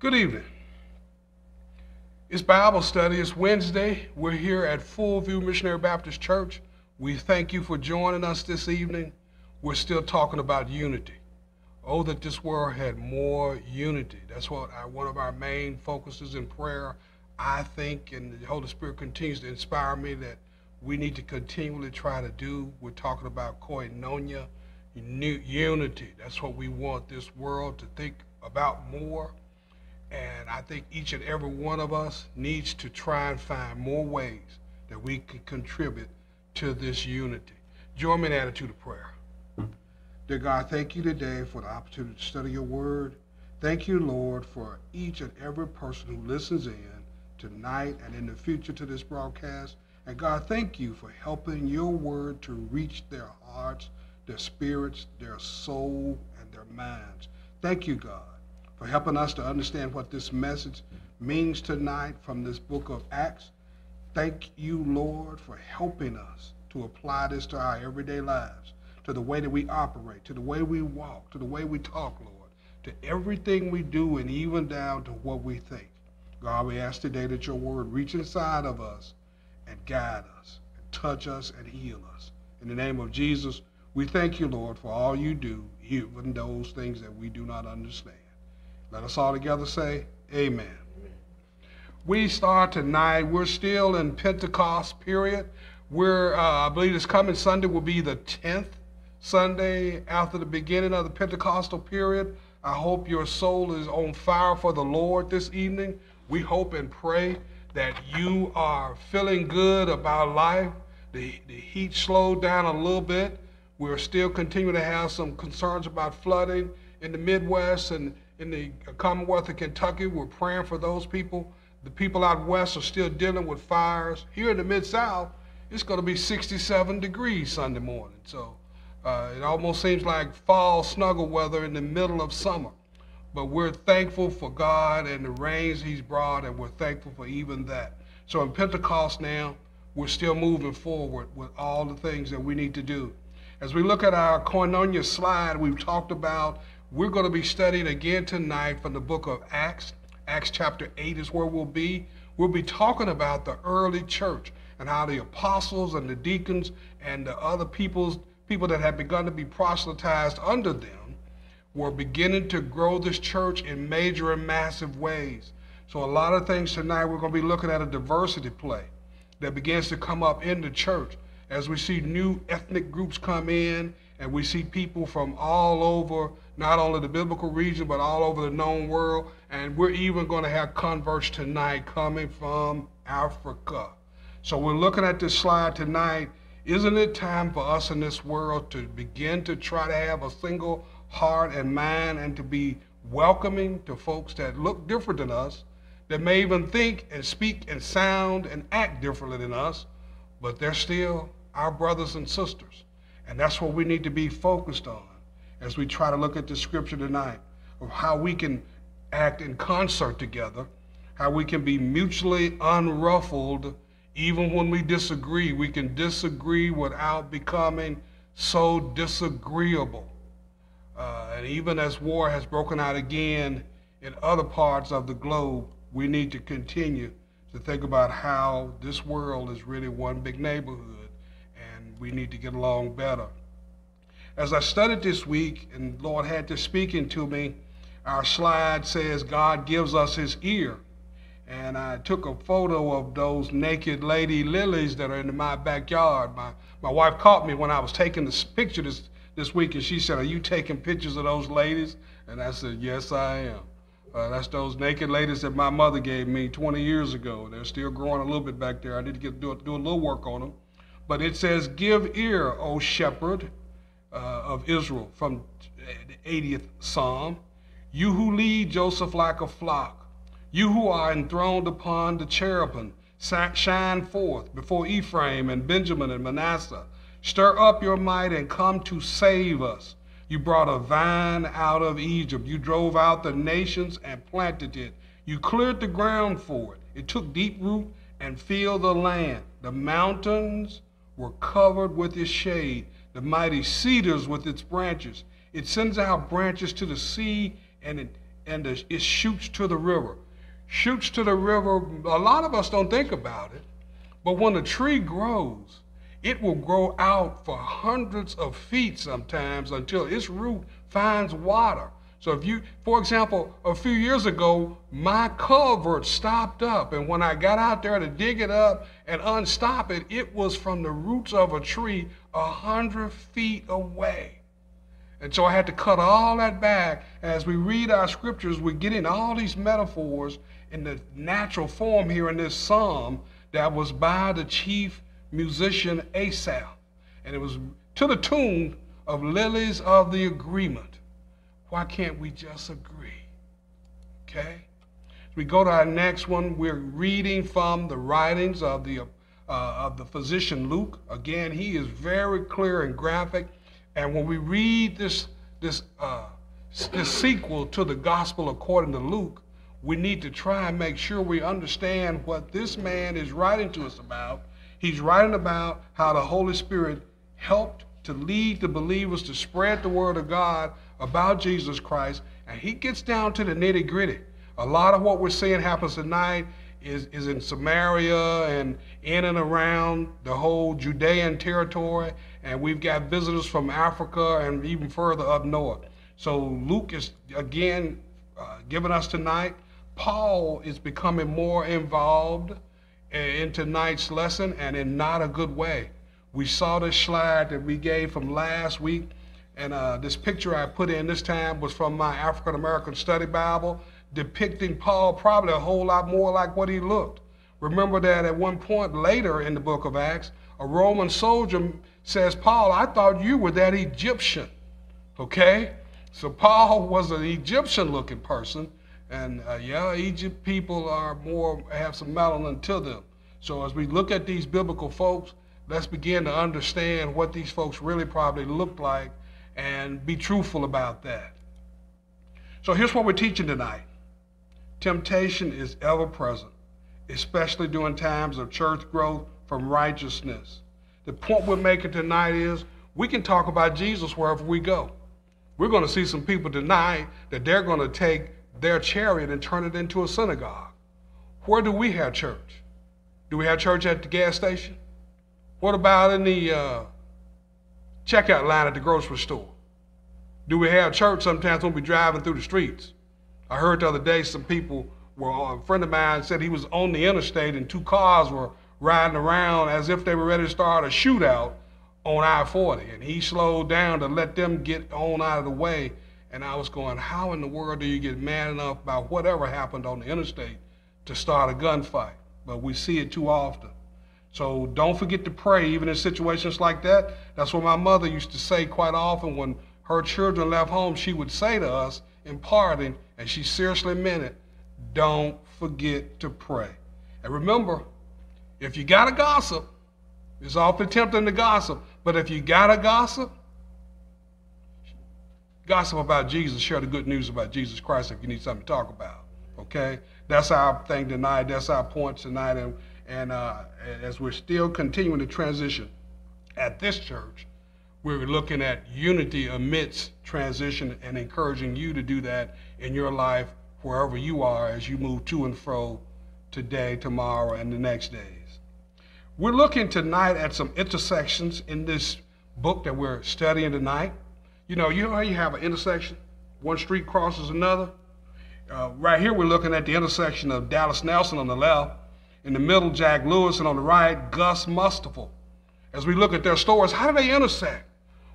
Good evening. It's Bible study. It's Wednesday. We're here at Full View Missionary Baptist Church. We thank you for joining us this evening. We're still talking about unity. Oh, that this world had more unity. That's what our, one of our main focuses in prayer. I think, and the Holy Spirit continues to inspire me that we need to continually try to do. We're talking about koinonia, unity. That's what we want this world to think about more. And I think each and every one of us needs to try and find more ways that we can contribute to this unity. Join me in attitude of prayer. Dear God, thank you today for the opportunity to study your word. Thank you, Lord, for each and every person who listens in tonight and in the future to this broadcast. And God, thank you for helping your word to reach their hearts, their spirits, their soul, and their minds. Thank you, God for helping us to understand what this message means tonight from this book of Acts. Thank you, Lord, for helping us to apply this to our everyday lives, to the way that we operate, to the way we walk, to the way we talk, Lord, to everything we do, and even down to what we think. God, we ask today that your word reach inside of us and guide us, and touch us, and heal us. In the name of Jesus, we thank you, Lord, for all you do, even those things that we do not understand. Let us all together say, Amen. Amen. We start tonight. We're still in Pentecost period. We're, uh, I believe this coming Sunday will be the 10th Sunday after the beginning of the Pentecostal period. I hope your soul is on fire for the Lord this evening. We hope and pray that you are feeling good about life. The, the heat slowed down a little bit. We're still continuing to have some concerns about flooding in the Midwest and in the Commonwealth of Kentucky. We're praying for those people. The people out west are still dealing with fires. Here in the Mid South, it's going to be 67 degrees Sunday morning. So uh, it almost seems like fall snuggle weather in the middle of summer. But we're thankful for God and the rains He's brought, and we're thankful for even that. So in Pentecost now, we're still moving forward with all the things that we need to do. As we look at our koinonia slide, we've talked about we're going to be studying again tonight from the book of Acts. Acts chapter 8 is where we'll be. We'll be talking about the early church and how the apostles and the deacons and the other peoples, people that had begun to be proselytized under them were beginning to grow this church in major and massive ways. So a lot of things tonight we're going to be looking at a diversity play that begins to come up in the church as we see new ethnic groups come in and we see people from all over not only the biblical region, but all over the known world. And we're even going to have converts tonight coming from Africa. So we're looking at this slide tonight. Isn't it time for us in this world to begin to try to have a single heart and mind and to be welcoming to folks that look different than us, that may even think and speak and sound and act differently than us, but they're still our brothers and sisters. And that's what we need to be focused on as we try to look at the scripture tonight of how we can act in concert together, how we can be mutually unruffled even when we disagree. We can disagree without becoming so disagreeable. Uh, and even as war has broken out again in other parts of the globe, we need to continue to think about how this world is really one big neighborhood and we need to get along better. As I studied this week, and Lord had this speaking to me, our slide says God gives us his ear. And I took a photo of those naked lady lilies that are in my backyard. My, my wife caught me when I was taking this picture this, this week, and she said, Are you taking pictures of those ladies? And I said, Yes, I am. Uh, that's those naked ladies that my mother gave me 20 years ago. They're still growing a little bit back there. I need to get do, do a little work on them. But it says, Give ear, O shepherd, uh, of Israel from the 80th Psalm. You who lead Joseph like a flock, you who are enthroned upon the cherubim, shine forth before Ephraim and Benjamin and Manasseh. Stir up your might and come to save us. You brought a vine out of Egypt. You drove out the nations and planted it. You cleared the ground for it. It took deep root and filled the land. The mountains were covered with its shade the mighty cedars with its branches. It sends out branches to the sea and it, and it shoots to the river. Shoots to the river, a lot of us don't think about it, but when a tree grows, it will grow out for hundreds of feet sometimes until its root finds water. So if you, for example, a few years ago, my culvert stopped up, and when I got out there to dig it up and unstop it, it was from the roots of a tree a hundred feet away. And so I had to cut all that back. As we read our scriptures, we're getting all these metaphors in the natural form here in this psalm that was by the chief musician Asaph. And it was to the tune of Lilies of the Agreement. Why can't we just agree? Okay? We go to our next one, we're reading from the writings of the, of the physician Luke. Again, he is very clear and graphic. And when we read this, this, uh, this sequel to the gospel according to Luke, we need to try and make sure we understand what this man is writing to us about. He's writing about how the Holy Spirit helped to lead the believers to spread the word of God about Jesus Christ, and he gets down to the nitty gritty. A lot of what we're seeing happens tonight is, is in Samaria and in and around the whole Judean territory, and we've got visitors from Africa and even further up north. So Luke is again uh, giving us tonight. Paul is becoming more involved in tonight's lesson and in not a good way. We saw this slide that we gave from last week, and uh, this picture I put in this time was from my African American Study Bible, depicting Paul probably a whole lot more like what he looked. Remember that at one point later in the book of Acts, a Roman soldier says, Paul, I thought you were that Egyptian. Okay? So Paul was an Egyptian looking person, and uh, yeah, Egypt people are more, have some melanin to them. So as we look at these biblical folks, let's begin to understand what these folks really probably looked like and be truthful about that. So here's what we're teaching tonight. Temptation is ever present, especially during times of church growth from righteousness. The point we're making tonight is we can talk about Jesus wherever we go. We're going to see some people tonight that they're going to take their chariot and turn it into a synagogue. Where do we have church? Do we have church at the gas station? What about in the uh, checkout line at the grocery store? Do we have church sometimes when we're driving through the streets? I heard the other day some people were, a friend of mine said he was on the interstate and two cars were riding around as if they were ready to start a shootout on I 40. And he slowed down to let them get on out of the way and I was going, how in the world do you get mad enough about whatever happened on the interstate to start a gunfight? But we see it too often. So don't forget to pray, even in situations like that. That's what my mother used to say quite often when her children left home. She would say to us in parting, and she seriously meant it, don't forget to pray. And remember, if you got to gossip, it's awfully tempting to gossip, but if you got to gossip, Gossip about Jesus, share the good news about Jesus Christ if you need something to talk about. Okay? That's our thing tonight. That's our point tonight. And, and uh, as we're still continuing to transition at this church, we're looking at unity amidst transition and encouraging you to do that in your life wherever you are as you move to and fro today, tomorrow, and the next days. We're looking tonight at some intersections in this book that we're studying tonight. You know, you know how you have an intersection? One street crosses another. Uh, right here, we're looking at the intersection of Dallas Nelson on the left, in the middle, Jack Lewis, and on the right, Gus Mustafa. As we look at their stories, how do they intersect?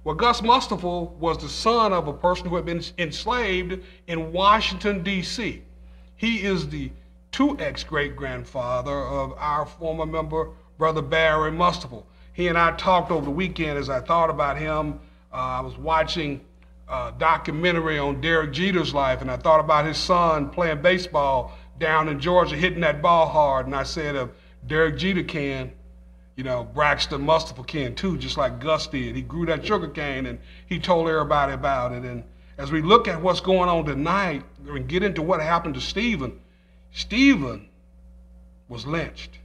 Well, Gus Mustapha was the son of a person who had been enslaved in Washington, D.C. He is the 2X great grandfather of our former member, Brother Barry Mustapha. He and I talked over the weekend as I thought about him uh, I was watching a documentary on Derek Jeter's life, and I thought about his son playing baseball down in Georgia, hitting that ball hard. And I said, if Derek Jeter can, you know, Braxton Mustafa can too, just like Gus did. He grew that sugar cane and he told everybody about it. And as we look at what's going on tonight and get into what happened to Stephen, Stephen was lynched.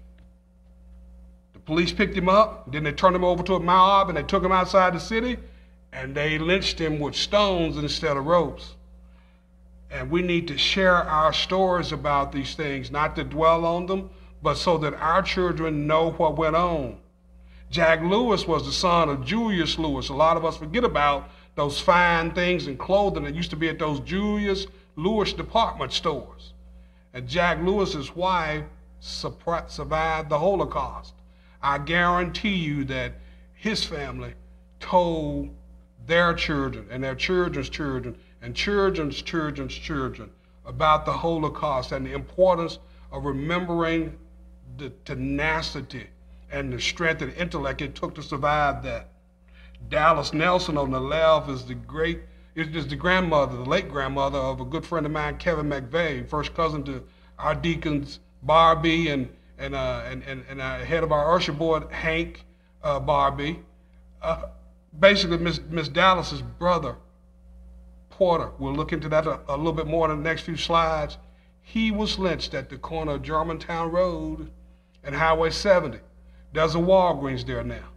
The police picked him up, then they turned him over to a mob and they took him outside the city and they lynched him with stones instead of ropes. And we need to share our stories about these things, not to dwell on them, but so that our children know what went on. Jack Lewis was the son of Julius Lewis. A lot of us forget about those fine things and clothing that used to be at those Julius Lewis department stores. And Jack Lewis's wife survived the Holocaust. I guarantee you that his family told their children and their children's children and children's children's children about the Holocaust and the importance of remembering the tenacity and the strength and intellect it took to survive that. Dallas Nelson on the left is the great, is the grandmother, the late grandmother of a good friend of mine, Kevin McVeigh, first cousin to our deacons Barbie and and uh, and and, and uh, head of our usher board, Hank uh, Barbie. Uh, basically, Miss Miss Dallas's brother, Porter. We'll look into that a, a, little bit more in the next few slides. He was lynched at the corner of Germantown Road and Highway 70. There's a Walgreens there now.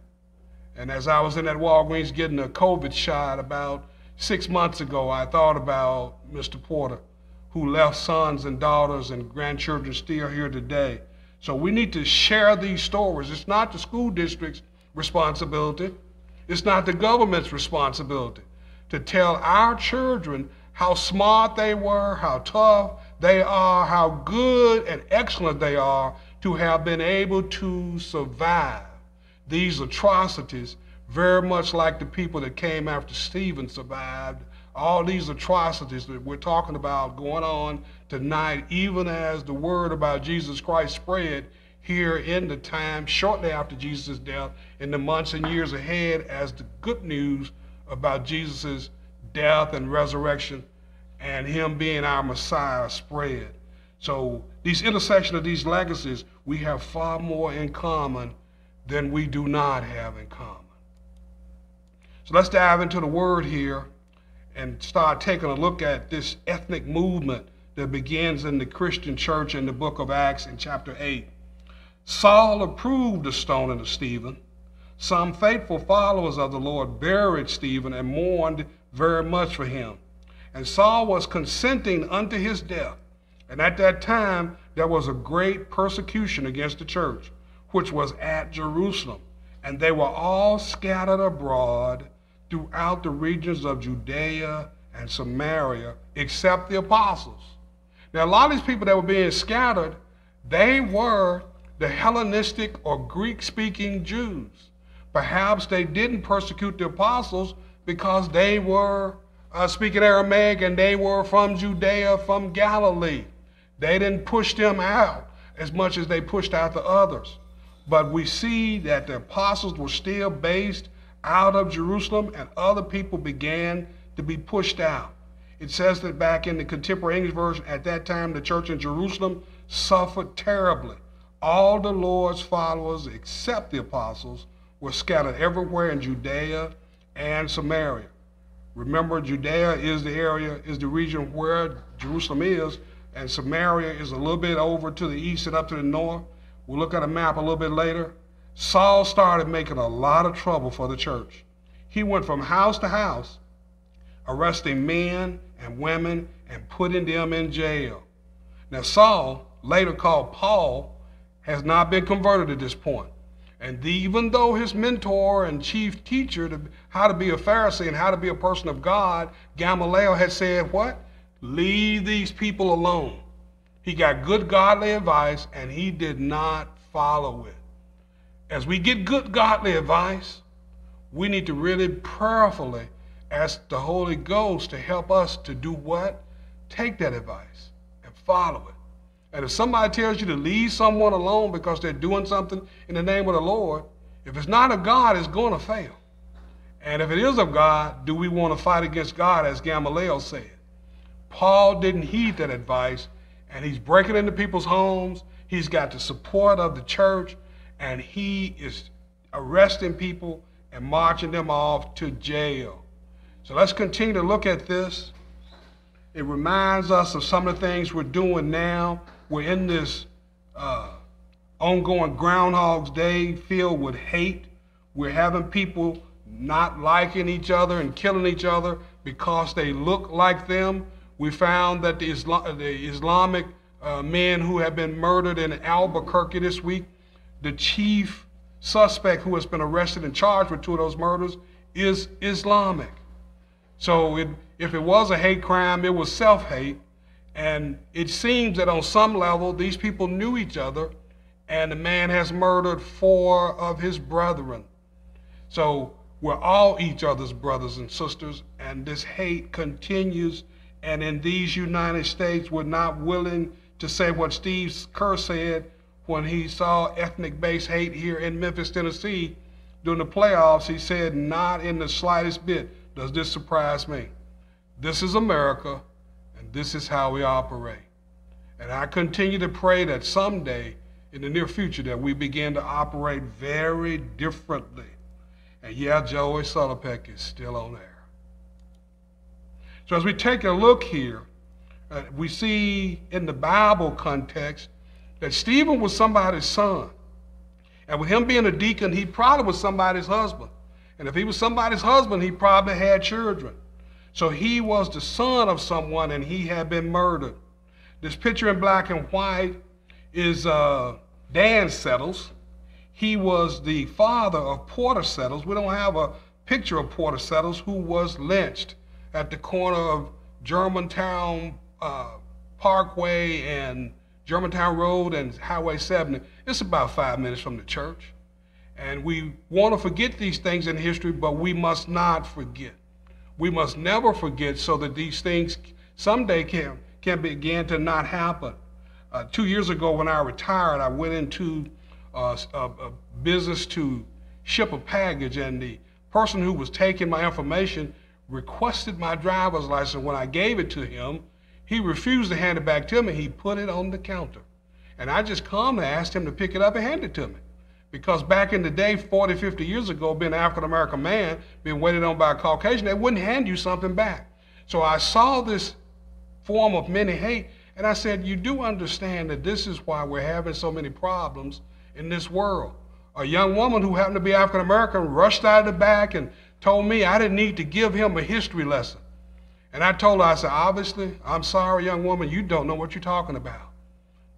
And as I was in that Walgreens getting a COVID shot about six months ago, I thought about Mr. Porter, who left sons and daughters and grandchildren still here today. So we need to share these stories. It's not the school district's responsibility. It's not the government's responsibility to tell our children how smart they were, how tough they are, how good and excellent they are to have been able to survive these atrocities, very much like the people that came after Stephen survived. All these atrocities that we're talking about going on tonight, even as the word about Jesus Christ spread here in the time shortly after Jesus' death, in the months and years ahead, as the good news about Jesus' death and resurrection and him being our Messiah spread. So these intersection of these legacies, we have far more in common than we do not have in common. So let's dive into the word here and start taking a look at this ethnic movement that begins in the Christian church in the book of Acts in chapter 8. Saul approved the stoning of Stephen. Some faithful followers of the Lord buried Stephen and mourned very much for him. And Saul was consenting unto his death. And at that time, there was a great persecution against the church, which was at Jerusalem. And they were all scattered abroad throughout the regions of Judea and Samaria, except the apostles. Now, a lot of these people that were being scattered, they were the Hellenistic or Greek speaking Jews. Perhaps they didn't persecute the apostles because they were uh, speaking Aramaic and they were from Judea, from Galilee. They didn't push them out as much as they pushed out the others. But we see that the apostles were still based out of Jerusalem and other people began to be pushed out. It says that back in the contemporary English version, at that time, the church in Jerusalem suffered terribly. All the Lord's followers, except the apostles, were scattered everywhere in Judea and Samaria. Remember, Judea is the area, is the region where Jerusalem is, and Samaria is a little bit over to the east and up to the north. We'll look at a map a little bit later. Saul started making a lot of trouble for the church. He went from house to house, arresting men and women and putting them in jail. Now, Saul, later called Paul, has not been converted at this point. And even though his mentor and chief teacher, to, how to be a Pharisee and how to be a person of God, Gamaliel had said, What? Leave these people alone. He got good godly advice and he did not follow it. As we get good godly advice, we need to really prayerfully ask the Holy Ghost to help us to do what? Take that advice and follow it. And if somebody tells you to leave someone alone because they're doing something in the name of the Lord, if it's not of God, it's going to fail. And if it is of God, do we want to fight against God, as Gamaliel said? Paul didn't heed that advice, and he's breaking into people's homes. He's got the support of the church, and he is arresting people and marching them off to jail. So let's continue to look at this. It reminds us of some of the things we're doing now. We're in this uh, ongoing Groundhog's Day filled with hate. We're having people not liking each other and killing each other because they look like them. We found that the, Islam, the Islamic uh, men who have been murdered in Albuquerque this week, the chief suspect who has been arrested and charged with two of those murders is Islamic. So it, if it was a hate crime, it was self hate. And it seems that on some level, these people knew each other, and the man has murdered four of his brethren. So we're all each other's brothers and sisters, and this hate continues. And in these United States, we're not willing to say what Steve Kerr said when he saw ethnic based hate here in Memphis, Tennessee during the playoffs. He said, Not in the slightest bit does this surprise me. This is America, and this is how we operate. And I continue to pray that someday in the near future that we begin to operate very differently. And yeah, Joey Solopek is still on air. So as we take a look here, uh, we see in the Bible context that Stephen was somebody's son. And with him being a deacon, he probably was somebody's husband. And if he was somebody's husband, he probably had children. So he was the son of someone and he had been murdered. This picture in black and white is uh, Dan Settles. He was the father of Porter Settles. We don't have a picture of Porter Settles, who was lynched at the corner of Germantown uh, Parkway and Germantown Road and Highway 70. It's about five minutes from the church. And we want to forget these things in history, but we must not forget. We must never forget so that these things someday can, can begin to not happen. Uh, two years ago, when I retired, I went into uh, a, a business to ship a package, and the person who was taking my information requested my driver's license. When I gave it to him, he refused to hand it back to me. He put it on the counter. And I just calmly asked him to pick it up and hand it to me. Because back in the day, 40, 50 years ago, being an African American man, being waited on by a Caucasian, they wouldn't hand you something back. So I saw this form of many hate, and I said, You do understand that this is why we're having so many problems in this world. A young woman who happened to be African American rushed out of the back and told me I didn't need to give him a history lesson. And I told her, I said, Obviously, I'm sorry, young woman, you don't know what you're talking about.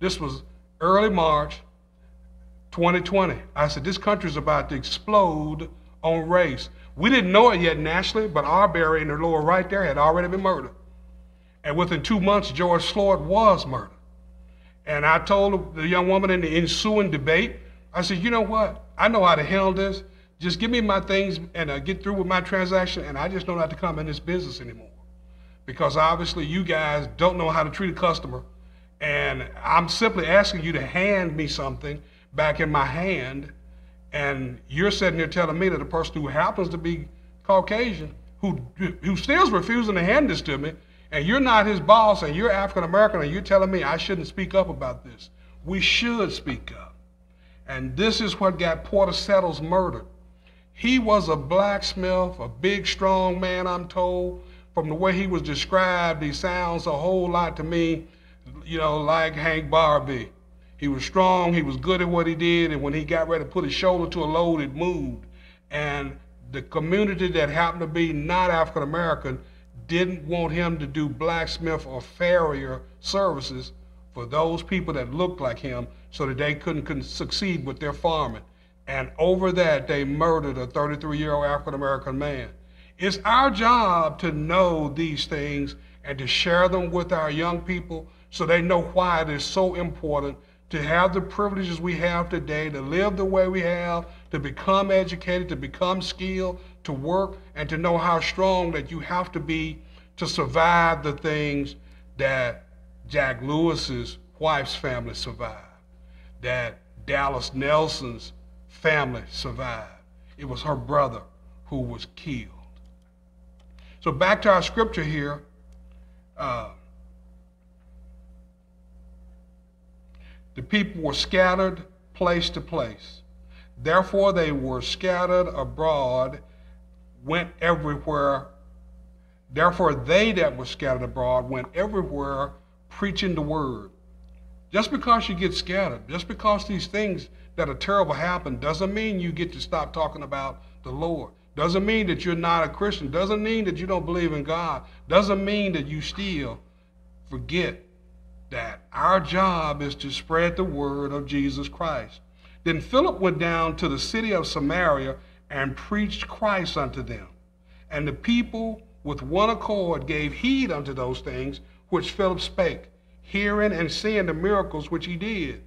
This was early March 2020. I said, This country is about to explode on race. We didn't know it yet nationally, but Arbery in the lower right there had already been murdered. And within two months, George Floyd was murdered. And I told the young woman in the ensuing debate, I said, you know what? I know how to handle this. Just give me my things and uh, get through with my transaction, and I just don't have to come in this business anymore. Because obviously you guys don't know how to treat a customer, and I'm simply asking you to hand me something back in my hand, and you're sitting there telling me that a person who happens to be Caucasian, who who still's refusing to hand this to me, and you're not his boss, and you're African American, and you're telling me I shouldn't speak up about this. We should speak up. And this is what got Porter Settles murdered. He was a blacksmith, a big, strong man, I'm told. From the way he was described, he sounds a whole lot to me, you know, like Hank Barbie. He was strong, he was good at what he did, and when he got ready to put his shoulder to a load, it moved. And the community that happened to be not African American didn't want him to do blacksmith or farrier services for those people that looked like him so that they couldn't, couldn't succeed with their farming. And over that, they murdered a 33 year old African American man. It's our job to know these things and to share them with our young people so they know why it is so important to have the privileges we have today, to live the way we have, to become educated, to become skilled, to work, and to know how strong that you have to be to survive the things that Jack Lewis's wife's family survived, that Dallas Nelson's family survived. It was her brother who was killed. So back to our scripture here. Uh, the people were scattered place to place. Therefore, they were scattered abroad, went everywhere. Therefore, they that were scattered abroad went everywhere preaching the word. Just because you get scattered, just because these things that are terrible happen, doesn't mean you get to stop talking about the Lord. Doesn't mean that you're not a Christian. Doesn't mean that you don't believe in God. Doesn't mean that you still forget that our job is to spread the word of Jesus Christ. Then Philip went down to the city of Samaria and preached Christ unto them. And the people with one accord gave heed unto those things which Philip spake, hearing and seeing the miracles which he did.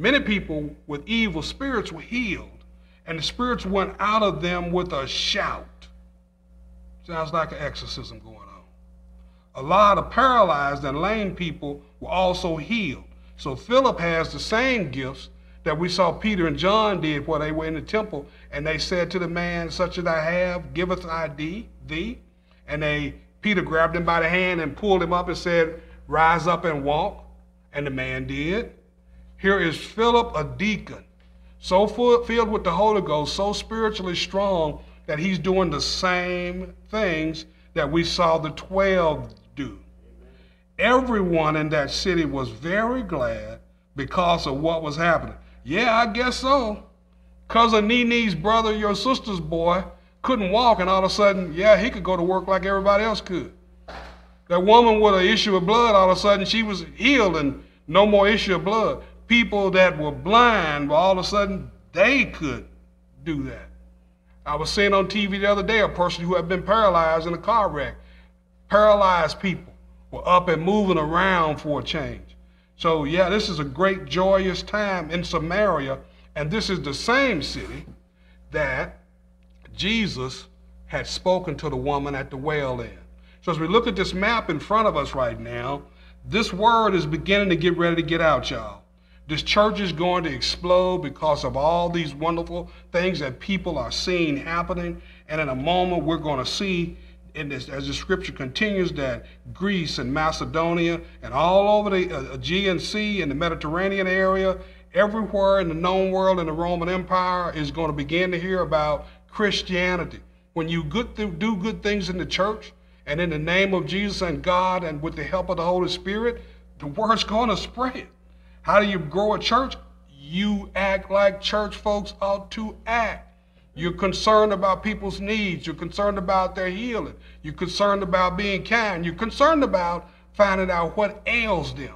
Many people with evil spirits were healed, and the spirits went out of them with a shout. Sounds like an exorcism going on. A lot of paralyzed and lame people were also healed. So Philip has the same gifts that we saw Peter and John did while they were in the temple, and they said to the man, Such as I have, give us ID, thee. And they Peter grabbed him by the hand and pulled him up and said, Rise up and walk. And the man did. Here is Philip, a deacon, so full, filled with the Holy Ghost, so spiritually strong that he's doing the same things that we saw the 12 do. Everyone in that city was very glad because of what was happening. Yeah, I guess so. Cousin Nini's brother, your sister's boy, couldn't walk, and all of a sudden, yeah, he could go to work like everybody else could. That woman with an issue of blood, all of a sudden, she was healed and no more issue of blood. People that were blind, all of a sudden, they could do that. I was seeing on TV the other day a person who had been paralyzed in a car wreck. Paralyzed people were up and moving around for a change. So, yeah, this is a great, joyous time in Samaria, and this is the same city that Jesus had spoken to the woman at the well in. So, as we look at this map in front of us right now, this word is beginning to get ready to get out, y'all. This church is going to explode because of all these wonderful things that people are seeing happening. And in a moment, we're going to see, this, as the scripture continues, that Greece and Macedonia and all over the uh, Aegean Sea and the Mediterranean area, everywhere in the known world in the Roman Empire, is going to begin to hear about Christianity. When you good th- do good things in the church and in the name of Jesus and God and with the help of the Holy Spirit, the word's going to spread. How do you grow a church? You act like church folks ought to act. You're concerned about people's needs. You're concerned about their healing. You're concerned about being kind. You're concerned about finding out what ails them.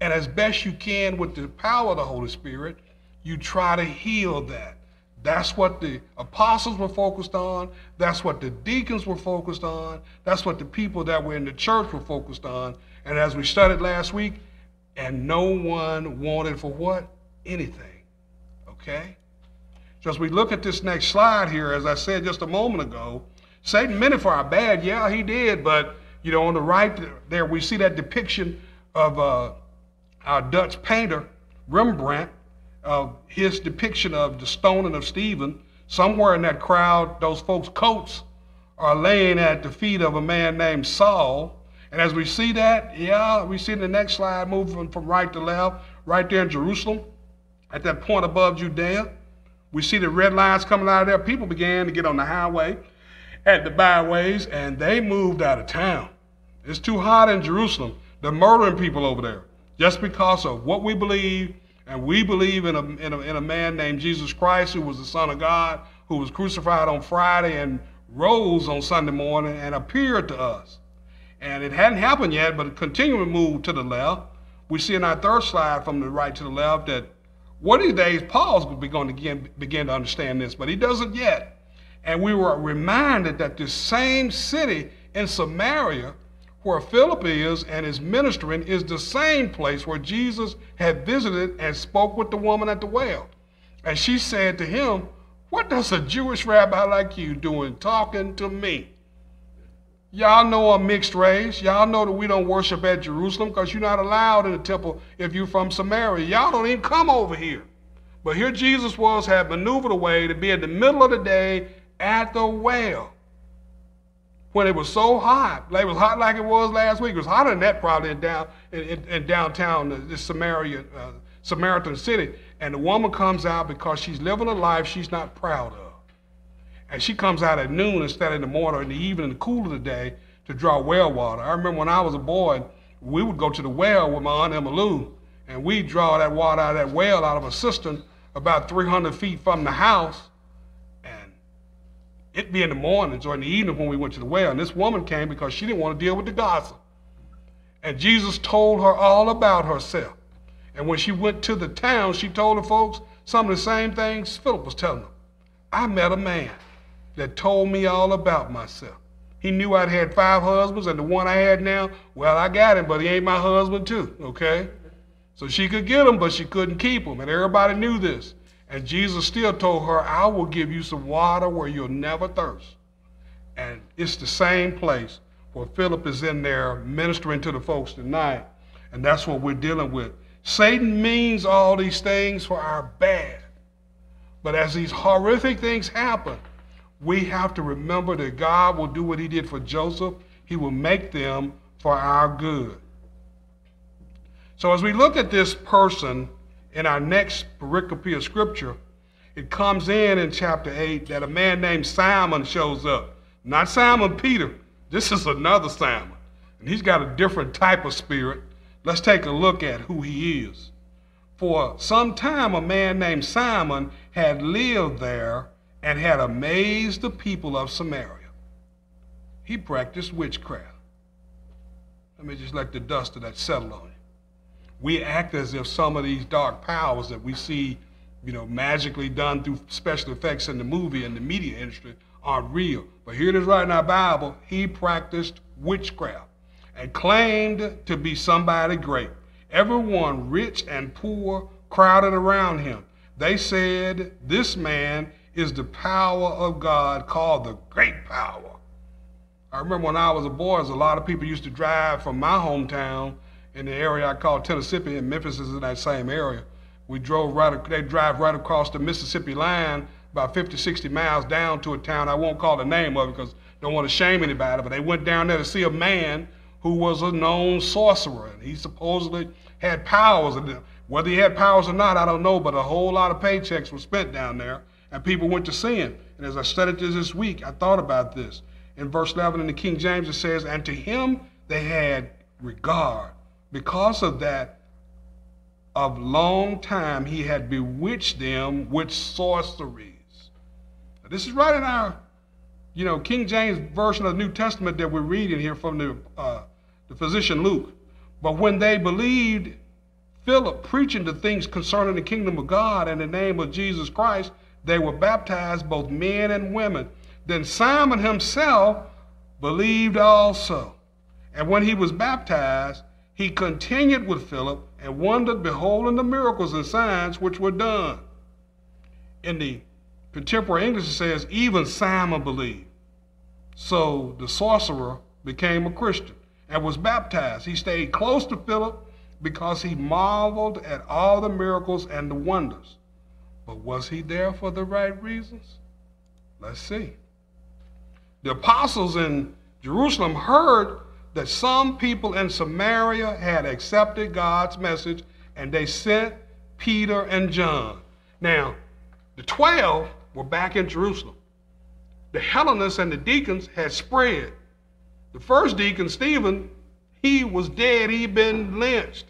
And as best you can with the power of the Holy Spirit, you try to heal that. That's what the apostles were focused on. That's what the deacons were focused on. That's what the people that were in the church were focused on. And as we studied last week, and no one wanted for what? Anything. Okay? So as we look at this next slide here, as I said just a moment ago, Satan meant it for our bad. Yeah, he did. But, you know, on the right there, we see that depiction of uh, our Dutch painter, Rembrandt, uh, his depiction of the stoning of Stephen. Somewhere in that crowd, those folks' coats are laying at the feet of a man named Saul. And as we see that, yeah, we see in the next slide, moving from right to left, right there in Jerusalem, at that point above Judea, we see the red lines coming out of there. People began to get on the highway, at the byways, and they moved out of town. It's too hot in Jerusalem. They're murdering people over there just because of what we believe, and we believe in a, in a, in a man named Jesus Christ, who was the Son of God, who was crucified on Friday and rose on Sunday morning and appeared to us. And it hadn't happened yet, but continuing to move to the left. We see in our third slide from the right to the left that one of these days Paul's going to be going to begin, begin to understand this, but he doesn't yet. And we were reminded that this same city in Samaria, where Philip is and is ministering, is the same place where Jesus had visited and spoke with the woman at the well. And she said to him, What does a Jewish rabbi like you doing talking to me? Y'all know a mixed race. Y'all know that we don't worship at Jerusalem because you're not allowed in the temple if you're from Samaria. Y'all don't even come over here. But here Jesus was, had maneuvered away to be in the middle of the day at the well when it was so hot. Like it was hot like it was last week. It was hotter than that probably in, down, in, in, downtown, uh, this Samaria, uh, Samaritan city. And the woman comes out because she's living a life she's not proud of. And she comes out at noon instead of in the morning or in the evening, in the cool of the day, to draw well water. I remember when I was a boy, we would go to the well with my Aunt Emma Lou, and we'd draw that water out of that well out of a cistern about 300 feet from the house. And it'd be in the mornings or in the evening when we went to the well. And this woman came because she didn't want to deal with the gossip. And Jesus told her all about herself. And when she went to the town, she told the folks some of the same things Philip was telling them. I met a man that told me all about myself. He knew I'd had five husbands, and the one I had now, well, I got him, but he ain't my husband too, okay? So she could get him, but she couldn't keep him, and everybody knew this. And Jesus still told her, I will give you some water where you'll never thirst. And it's the same place where Philip is in there ministering to the folks tonight. And that's what we're dealing with. Satan means all these things for our bad. But as these horrific things happen, we have to remember that God will do what he did for Joseph. He will make them for our good. So as we look at this person in our next pericope of scripture, it comes in in chapter 8 that a man named Simon shows up. Not Simon Peter. This is another Simon. And he's got a different type of spirit. Let's take a look at who he is. For some time, a man named Simon had lived there and had amazed the people of Samaria. He practiced witchcraft. Let me just let the dust of that settle on you. We act as if some of these dark powers that we see, you know, magically done through special effects in the movie and the media industry aren't real. But here it is right in our Bible. He practiced witchcraft and claimed to be somebody great. Everyone, rich and poor, crowded around him. They said, This man is the power of God called the great power. I remember when I was a boy, a lot of people used to drive from my hometown in the area I call Tennessee, and Memphis is in that same area. We drove right, they drive right across the Mississippi line about 50, 60 miles down to a town. I won't call the name of it because don't want to shame anybody, but they went down there to see a man who was a known sorcerer. And he supposedly had powers. Whether he had powers or not, I don't know, but a whole lot of paychecks were spent down there, and people went to him. And as I studied this this week, I thought about this. In verse 11 in the King James, it says, And to him they had regard. Because of that, of long time he had bewitched them with sorceries. Now, this is right in our, you know, King James version of the New Testament that we're reading here from the uh, the physician Luke. But when they believed Philip preaching the things concerning the kingdom of God in the name of Jesus Christ, they were baptized, both men and women. Then Simon himself believed also. And when he was baptized, he continued with Philip and wondered, beholding the miracles and signs which were done. In the contemporary English, it says, even Simon believed. So the sorcerer became a Christian and was baptized. He stayed close to Philip because he marveled at all the miracles and the wonders. But was he there for the right reasons? Let's see. The apostles in Jerusalem heard that some people in Samaria had accepted God's message and they sent Peter and John. Now, the 12 were back in Jerusalem. The Hellenists and the deacons had spread the first deacon, Stephen, he was dead. He'd been lynched.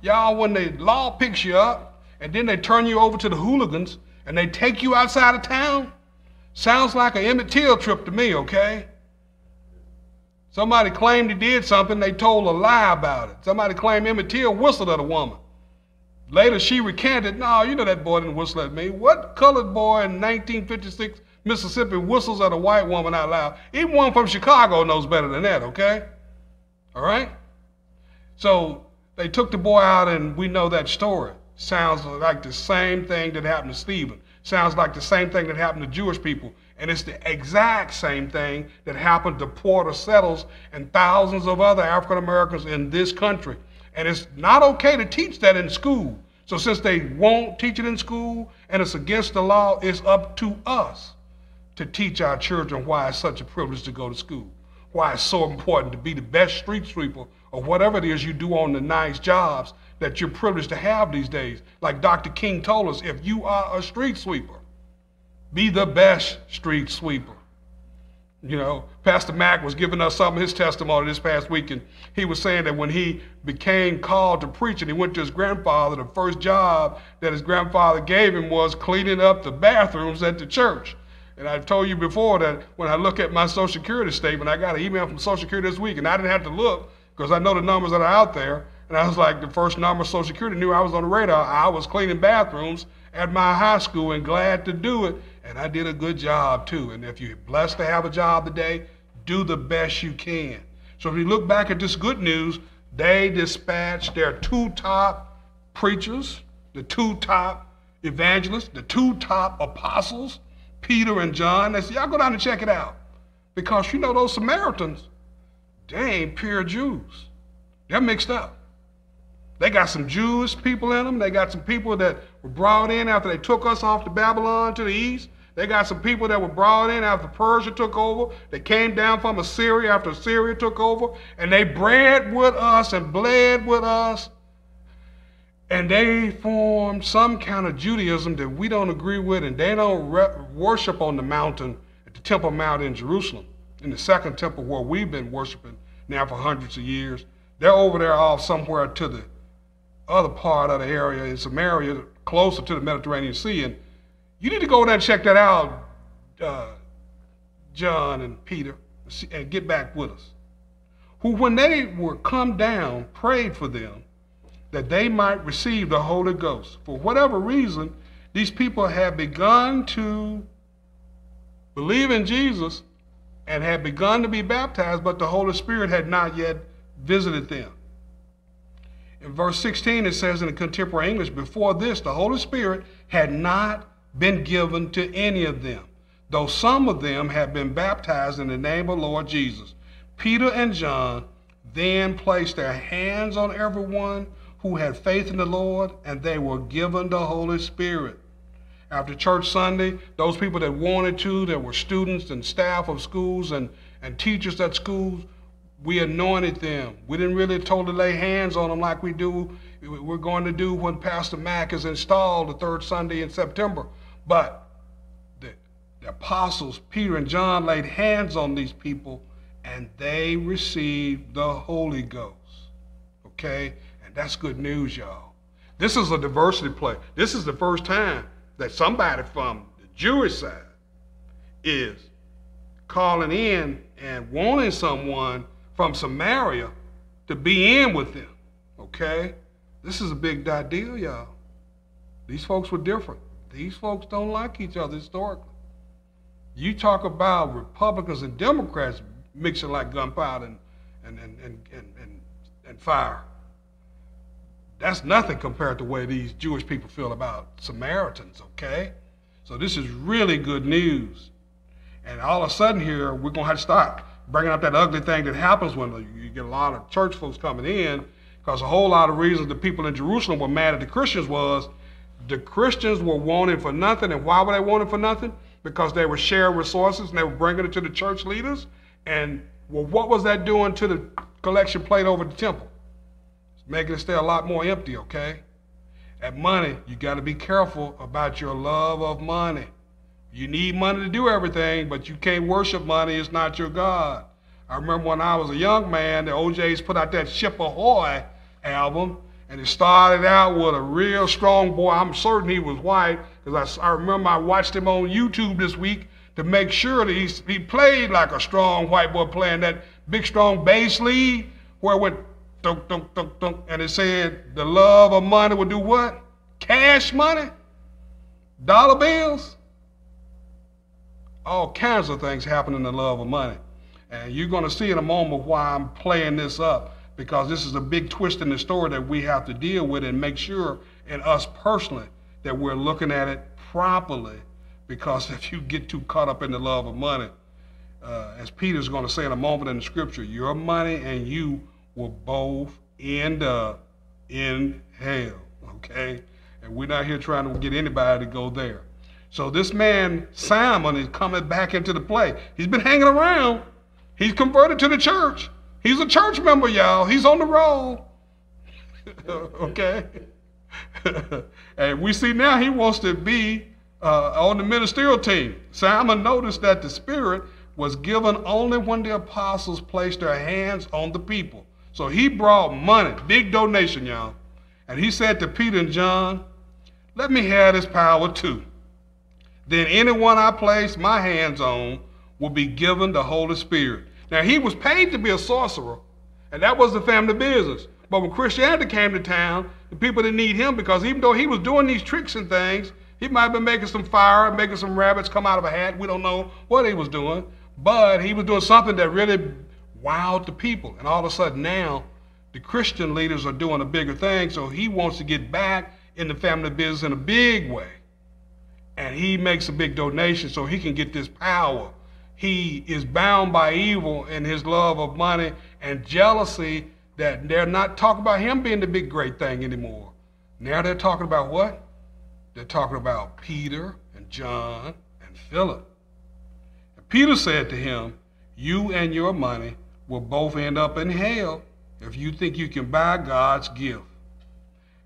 Y'all, when the law picks you up and then they turn you over to the hooligans and they take you outside of town, sounds like an Emmett Till trip to me, okay? Somebody claimed he did something, they told a lie about it. Somebody claimed Emmett Till whistled at a woman. Later, she recanted, no, you know that boy didn't whistle at me. What colored boy in 1956 Mississippi whistles at a white woman out loud. Even one from Chicago knows better than that, okay? All right? So they took the boy out, and we know that story. Sounds like the same thing that happened to Stephen. Sounds like the same thing that happened to Jewish people. And it's the exact same thing that happened to Porter Settles and thousands of other African Americans in this country. And it's not okay to teach that in school. So since they won't teach it in school and it's against the law, it's up to us to teach our children why it's such a privilege to go to school, why it's so important to be the best street sweeper or whatever it is you do on the nice jobs that you're privileged to have these days. Like Dr. King told us, if you are a street sweeper, be the best street sweeper. You know, Pastor Mack was giving us some of his testimony this past week, and he was saying that when he became called to preach and he went to his grandfather, the first job that his grandfather gave him was cleaning up the bathrooms at the church. And I've told you before that when I look at my Social Security statement, I got an email from Social Security this week, and I didn't have to look. because I know the numbers that are out there. And I was like, the first number Social Security knew I was on the radar. I was cleaning bathrooms at my high school and glad to do it. And I did a good job too. And if you're blessed to have a job today, do the best you can. So if you look back at this good news, they dispatched their two top preachers, the two top evangelists, the two top apostles, Peter and John. They said, y'all go down and check it out. Because you know those Samaritans, they ain't pure Jews. They're mixed up. They got some Jewish people in them. They got some people that were brought in after they took us off to Babylon to the east. They got some people that were brought in after Persia took over. They came down from Assyria after Assyria took over. And they bred with us and bled with us. And they formed some kind of Judaism that we don't agree with. And they don't worship on the mountain at the Temple Mount in Jerusalem, in the second temple where we've been worshiping now for hundreds of years. They're over there off somewhere to the other part of the area in Samaria, closer to the Mediterranean Sea. And you need to go there and check that out, uh, John and Peter, and get back with us. Who, when they were come down, prayed for them that they might receive the Holy Ghost. For whatever reason, these people had begun to believe in Jesus and had begun to be baptized, but the Holy Spirit had not yet visited them. In verse 16, it says in the contemporary English, before this, the Holy Spirit had not been given to any of them, though some of them had been baptized in the name of Lord Jesus. Peter and John then placed their hands on everyone who had faith in the Lord, and they were given the Holy Spirit. After church Sunday, those people that wanted to, that were students and staff of schools and, and teachers at schools, we anointed them. We didn't really totally lay hands on them like we do, we're going to do when Pastor Mack is installed the third Sunday in September. But the, the apostles, Peter and John, laid hands on these people and they received the Holy Ghost. Okay? And that's good news, y'all. This is a diversity play. This is the first time that somebody from the Jewish side is calling in and wanting someone from Samaria to be in with them. Okay? This is a big deal, y'all. These folks were different. These folks don't like each other historically. You talk about Republicans and Democrats mixing like gunpowder and, and, and, and, and, and fire. That's nothing compared to the way these Jewish people feel about Samaritans, okay? So this is really good news. And all of a sudden here, we're going to have to stop bringing up that ugly thing that happens when you get a lot of church folks coming in, because a whole lot of reasons the people in Jerusalem were mad at the Christians was the Christians were wanting for nothing. And why were they wanting for nothing? Because they were sharing resources and they were bringing it to the church leaders. And well, what was that doing to the collection plate over the temple? It's making it stay a lot more empty, okay? At money, you got to be careful about your love of money. You need money to do everything, but you can't worship money. It's not your God. I remember when I was a young man, the O'Jays put out that Ship Ahoy album, and it started out with a real strong boy. I'm certain he was white, because I, I remember I watched him on YouTube this week to make sure that he, he played like a strong white boy playing that big, strong bass lead, where it went dunk, dunk, dunk, dunk, and it said the love of money would do what? Cash money? Dollar bills? All kinds of things happen in the love of money. And you're going to see in a moment why I'm playing this up, because this is a big twist in the story that we have to deal with and make sure in us personally that we're looking at it properly. Because if you get too caught up in the love of money, uh, as Peter's going to say in a moment in the scripture, your money and you will both end up in hell. Okay? And we're not here trying to get anybody to go there. So this man, Simon, is coming back into the play. He's been hanging around. He's converted to the church. He's a church member, y'all. He's on the roll. okay? and we see now he wants to be uh, on the ministerial team. Simon noticed that the Spirit was given only when the apostles placed their hands on the people. So he brought money, big donation, y'all. And he said to Peter and John, Let me have this power too then anyone I place my hands on will be given the Holy Spirit. Now, he was paid to be a sorcerer, And that was the family business. But when Christianity came to town, the people didn't need him because even though he was doing these tricks and things, he might have been making some fire, making some rabbits come out of a hat. We don't know what he was doing. But he was doing something that really wowed the people. And all of a sudden now, the Christian leaders are doing a bigger thing. So he wants to get back in the family business in a big way. And he makes a big donation so he can get this power. He is bound by evil and his love of money and jealousy that they're not talking about him being the big great thing anymore. Now they're talking about what? They're talking about Peter and John and Philip. And Peter said to him, You and your money will both end up in hell if you think you can buy God's gift.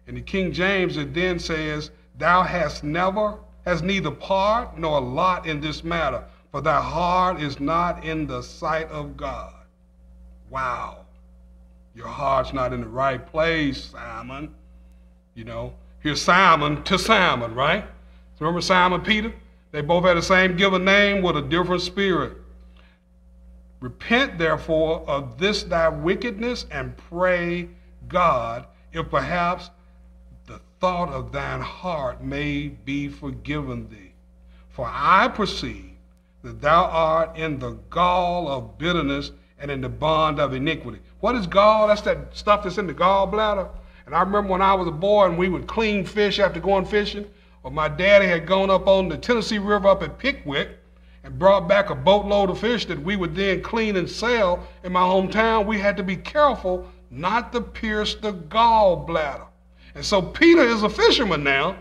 In the King James, it then says, Thou hast never, has neither part nor lot in this matter, for thy heart is not in the sight of God. Wow. Your heart's not in the right place, Simon. You know, here's Simon to Simon, right? Remember Simon Peter? They both had the same given name with a different spirit. Repent, therefore, of this thy wickedness and pray God, if perhaps thought of thine heart may be forgiven thee. For I perceive that thou art in the gall of bitterness and in the bond of iniquity. What is gall? That's that stuff that's in the gallbladder. And I remember when I was a boy and we would clean fish after going fishing, or my daddy had gone up on the Tennessee River up at Pickwick and brought back a boatload of fish that we would then clean and sell in my hometown. We had to be careful not to pierce the gallbladder. And so Peter is a fisherman now.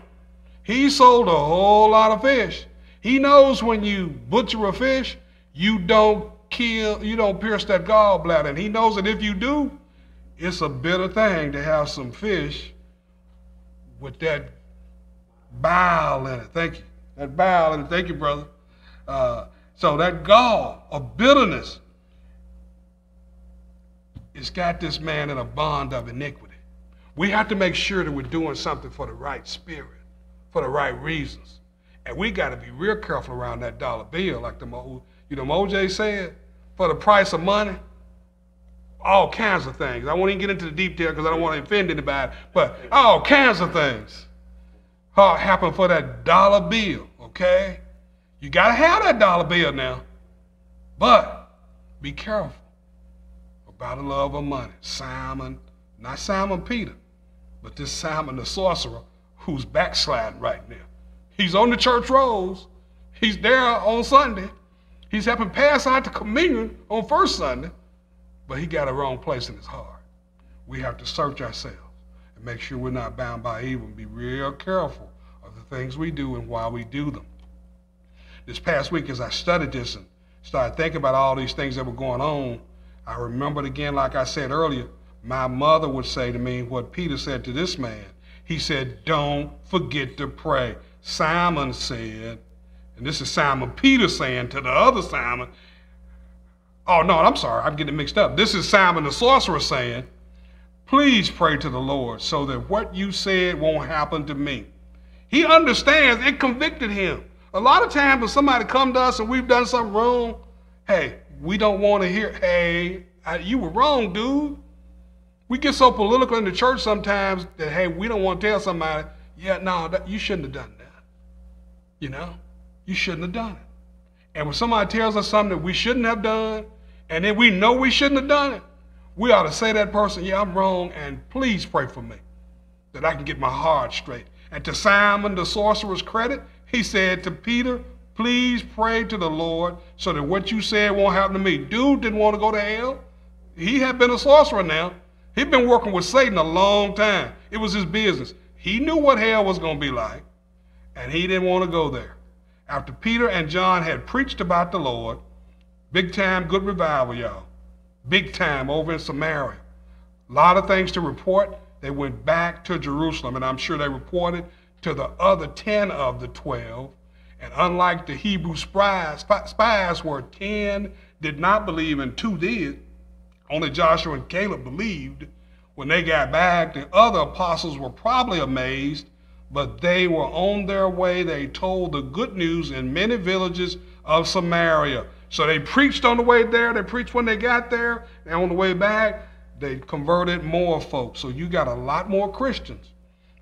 He sold a whole lot of fish. He knows when you butcher a fish, you don't kill, you don't pierce that gallbladder. And he knows that if you do, it's a bitter thing to have some fish with that bile in it. Thank you. That bile in it. Thank you, brother. Uh, so that gall of bitterness, it's got this man in a bond of iniquity. We have to make sure that we're doing something for the right spirit, for the right reasons. And we got to be real careful around that dollar bill, like the Mo, you know Moj said, for the price of money, all kinds of things. I won't even get into the detail because I don't want to offend anybody, but all kinds of things uh, happen for that dollar bill, okay? You got to have that dollar bill now. But be careful about the love of money. Simon, not Simon Peter, but this Simon the sorcerer who's backsliding right now. He's on the church rolls. He's there on Sunday. He's helping pass out the communion on first Sunday, but he got a wrong place in his heart. We have to search ourselves and make sure we're not bound by evil and be real careful of the things we do and why we do them. This past week, as I studied this and started thinking about all these things that were going on, I remembered again, like I said earlier, my mother would say to me what Peter said to this man. He said, Don't forget to pray. Simon said, and this is Simon Peter saying to the other Simon, oh no, I'm sorry, I'm getting mixed up. This is Simon the sorcerer saying, please pray to the Lord so that what you said won't happen to me. He understands, it convicted him. A lot of times when somebody come to us and we've done something wrong, hey, we don't want to hear, hey, you were wrong, dude. We get so political in the church sometimes that, hey, we don't want to tell somebody, yeah, no, that, you shouldn't have done that. You know? you shouldn't have done it. And when somebody tells us something that we shouldn't have done, and then we know we shouldn't have done it, we ought to say to that person, yeah, I'm wrong, and please pray for me that I can get my heart straight. And to Simon the sorcerer's credit, he said to Peter, please pray to the Lord so that what you said won't happen to me. Dude didn't want to go to hell. He had been a sorcerer now. He'd been working with Satan a long time. It was his business. He knew what hell was going to be like, and he didn't want to go there after Peter and John had preached about the Lord, big time good revival, y'all. Big time over in Samaria. A lot of things to report. They went back to Jerusalem, and I'm sure they reported to the other 10 of the 12. And unlike the Hebrew spies, spies where 10 did not believe and two did, only Joshua and Caleb believed. When they got back, the other apostles were probably amazed but they were on their way. They told the good news in many villages of Samaria. So they preached on the way there, they preached when they got there, and on the way back, they converted more folks. So you got a lot more Christians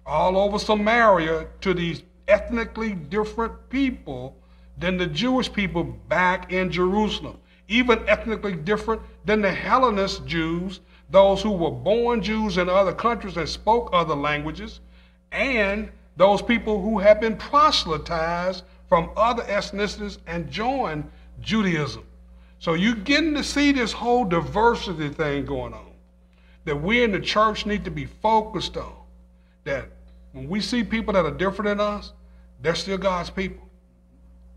all over Samaria to these ethnically different people than the Jewish people back in Jerusalem. Even ethnically different than the Hellenist Jews, those who were born Jews in other countries and spoke other languages, and those people who had been proselytized from other ethnicities and joined Judaism. So you're getting to see this whole diversity thing going on that we in the church need to be focused on. That when we see people that are different than us, they're still God's people.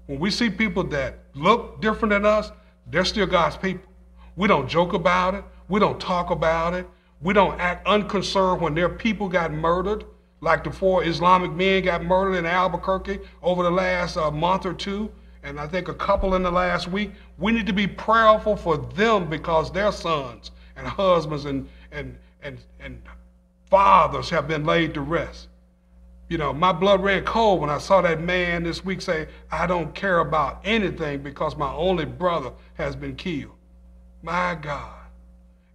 When we see people that look different than us, they're still God's people. We don't joke about it. We don't talk about it. We don't act unconcerned when their people got murdered, like the four Islamic men got murdered in Albuquerque over the last uh, month or two, and I think a couple in the last week. We need to be prayerful for them because their sons and husbands and, and, and, and fathers have been laid to rest. You know, my blood ran cold when I saw that man this week say, I don't care about anything because my only brother has been killed. My God.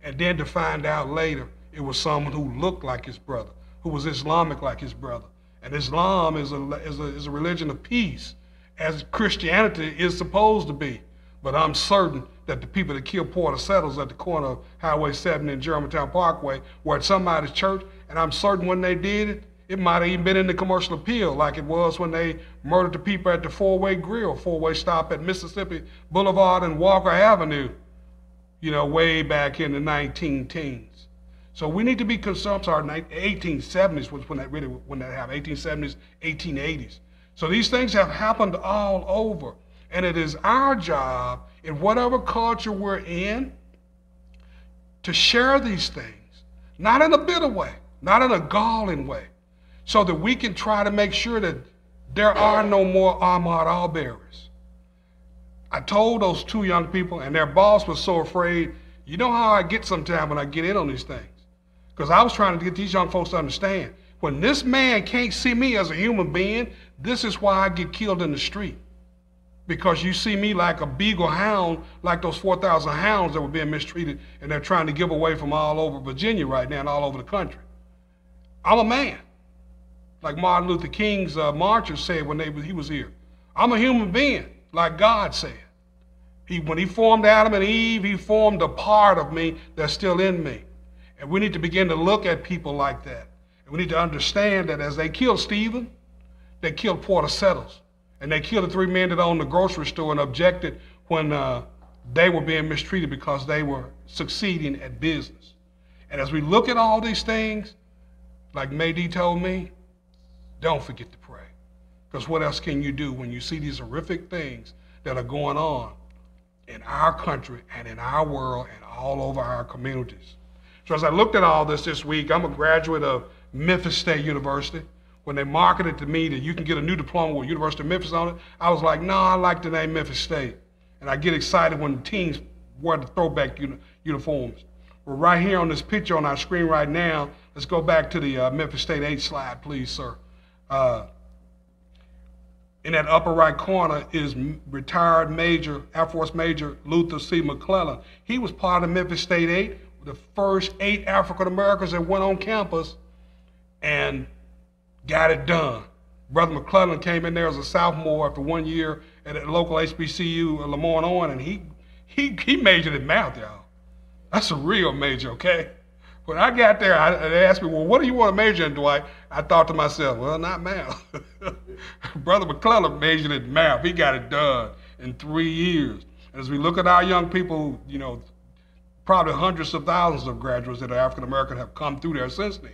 And then to find out later it was someone who looked like his brother, who was Islamic like his brother. And Islam is a, is a, is a religion of peace, as Christianity is supposed to be. But I'm certain that the people that killed Porter Settles at the corner of Highway 7 and Germantown Parkway were at somebody's church, and I'm certain when they did it, it might have even been in the commercial appeal, like it was when they murdered the people at the four-way grill, four-way stop at Mississippi Boulevard and Walker Avenue, you know, way back in the 19 teens. So we need to be concerned, sorry, 1870s was when that really, when that happened, 1870s, 1880s. So these things have happened all over. And it is our job, in whatever culture we're in, to share these things, not in a bitter way, not in a galling way, so that we can try to make sure that there are no more Ahmaud Arbery's. I told those two young people, and their boss was so afraid. You know how I get sometimes when I get in on these things? Because I was trying to get these young folks to understand when this man can't see me as a human being, this is why I get killed in the street. Because you see me like a beagle hound, like those 4,000 hounds that were being mistreated and they're trying to give away from all over Virginia right now and all over the country. I'm a man like Martin Luther King's uh, marchers said when they, he was here. I'm a human being, like God said. He, when he formed Adam and Eve, he formed a part of me that's still in me. And we need to begin to look at people like that. And we need to understand that as they killed Stephen, they killed Porter Settles. And they killed the three men that owned the grocery store and objected when uh, they were being mistreated because they were succeeding at business. And as we look at all these things, like Maydi told me, don't forget to pray. Because what else can you do when you see these horrific things that are going on in our country and in our world and all over our communities? So as I looked at all this this week, I'm a graduate of Memphis State University. When they marketed to me that you can get a new diploma with University of Memphis on it, I was like, no, I like the name Memphis State. And I get excited when the teams wear the throwback uni uniforms. We're right here on this picture on our screen right now. Let's go back to the uh, Memphis State 8 slide, please, sir. Uh, in that upper right corner is retired Major, Air Force Major Luther C. McClellan. He was part of Memphis State 8, the first eight African Americans that went on campus and got it done. Brother McClellan came in there as a sophomore after one year at a local HBCU, LeMoyne-Owen, and he, he, he majored in math, y'all. That's a real major, okay? When I got there, I, they asked me, well, what do you want to major in, Dwight? I thought to myself, well, not math. Brother McClellan majored in math. He got it done in three years. And as we look at our young people, you know, probably hundreds of thousands of graduates that are African American have come through there since then.